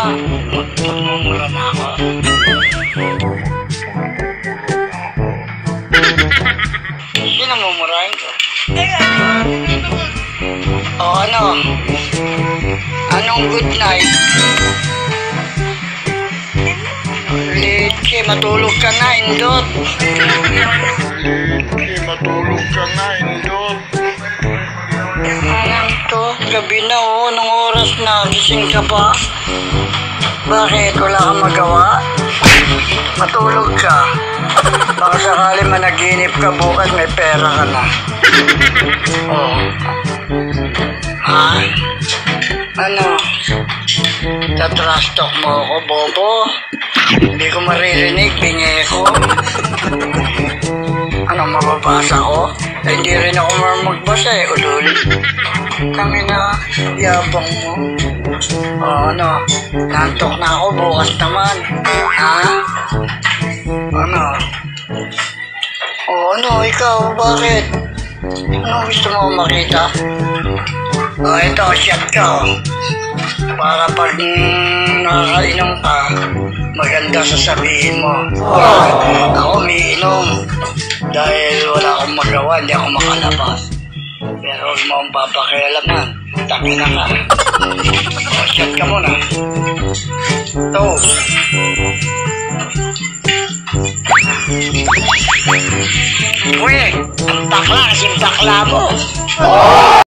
namumura na ako. Sino mumurahin ko? O ano? Anong good night? Leche, matulog ka na, Indot. Leche, matulog ka na, Indot. Ano to? Gabi na oh, anong oras na? Gising ka pa? Bakit? Wala kang magawa? Matulog ka. Baka sakali managinip ka bukas may pera ka na. Oh. Ha? Ano? Tatrash talk mo ako, Bobo? Hindi ko maririnig, bingi ko. Ano mababasa ko? Eh, hindi rin ako magbasa eh, ulul. Kami na, yabang mo. O ano, nantok na ako bukas naman. Ha? Ano? O ano, ikaw, bakit? Ano gusto mo makita? O ito, shot ka. oh. Para pag mm, nakakainom ka, maganda sasabihin mo. Ako umiinom dahil wala akong magawa, hindi ako makalabas. Huwag mo akong papakialaman. Taki na ka. O, shot ka muna. Ito. Uy, ang bakla kasi bakla mo.